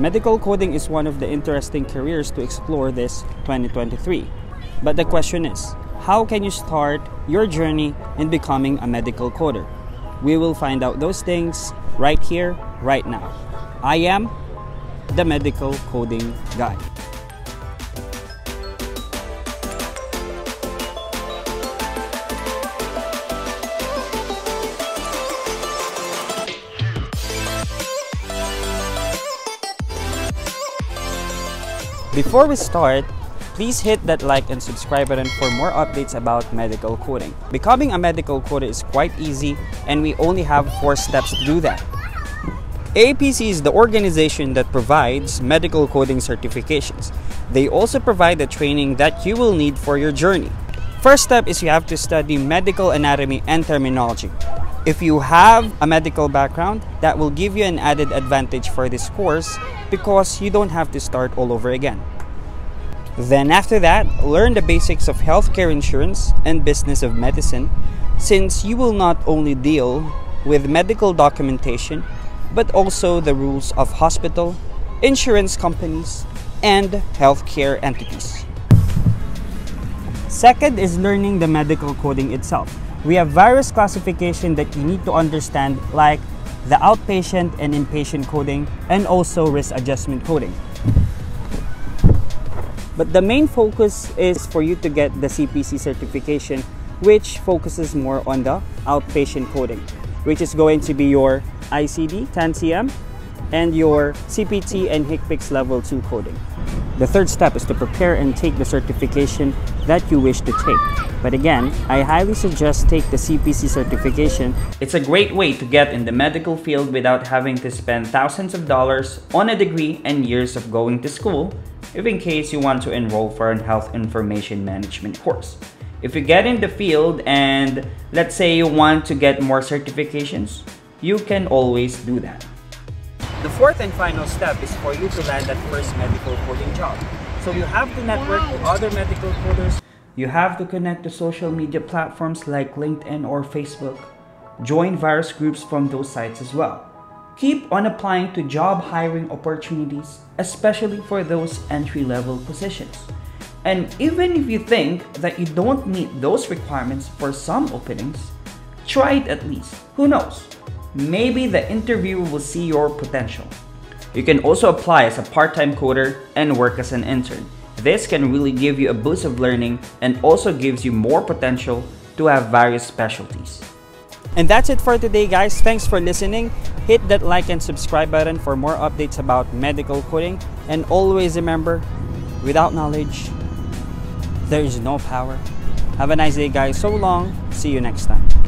Medical coding is one of the interesting careers to explore this 2023. But the question is, how can you start your journey in becoming a medical coder? We will find out those things right here, right now. I am the medical coding guy. Before we start, please hit that like and subscribe button for more updates about medical coding. Becoming a medical coder is quite easy and we only have 4 steps to do that. AAPC is the organization that provides medical coding certifications. They also provide the training that you will need for your journey. First step is you have to study medical anatomy and terminology. If you have a medical background, that will give you an added advantage for this course because you don't have to start all over again. Then after that, learn the basics of healthcare insurance and business of medicine since you will not only deal with medical documentation but also the rules of hospital, insurance companies, and healthcare entities. Second is learning the medical coding itself. We have various classification that you need to understand like the outpatient and inpatient coding and also risk adjustment coding. But the main focus is for you to get the CPC certification which focuses more on the outpatient coding which is going to be your ICD 10CM and your CPT and HCPCS level 2 coding. The third step is to prepare and take the certification that you wish to take. But again, I highly suggest take the CPC certification. It's a great way to get in the medical field without having to spend thousands of dollars on a degree and years of going to school if in case you want to enroll for a health information management course. If you get in the field and let's say you want to get more certifications, you can always do that. The fourth and final step is for you to land that first medical coding job. So you have to network with other medical coders. You have to connect to social media platforms like LinkedIn or Facebook. Join various groups from those sites as well. Keep on applying to job hiring opportunities, especially for those entry-level positions. And even if you think that you don't meet those requirements for some openings, try it at least. Who knows? maybe the interviewer will see your potential. You can also apply as a part-time coder and work as an intern. This can really give you a boost of learning and also gives you more potential to have various specialties. And that's it for today guys. Thanks for listening. Hit that like and subscribe button for more updates about medical coding. And always remember, without knowledge, there is no power. Have a nice day guys. So long. See you next time.